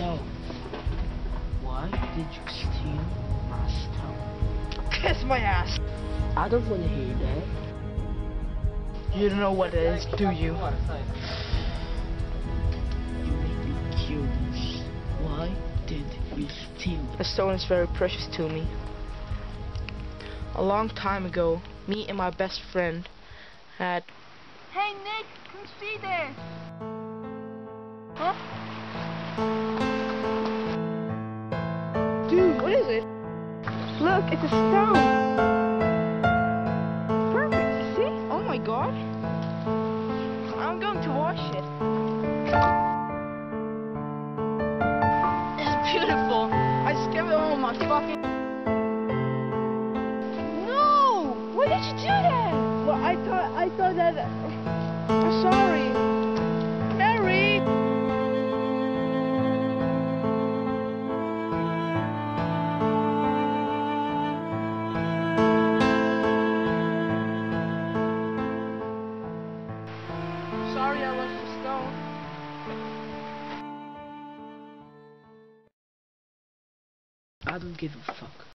So, why did you steal my stone? Kiss my ass! I don't want to hear that. You don't know what it is, do you? You made me curious. Why did we steal? The stone is very precious to me. A long time ago, me and my best friend had... Hey Nick, come see this! Huh? Dude, what is it? Look, it's a stone! Perfect, see? Oh my god. I'm going to wash it. It's beautiful. I just gave it all my fucking. No! Why did you do that? Well, I thought I thought that. I'm sorry, Sorry, I left stone. I don't give a fuck.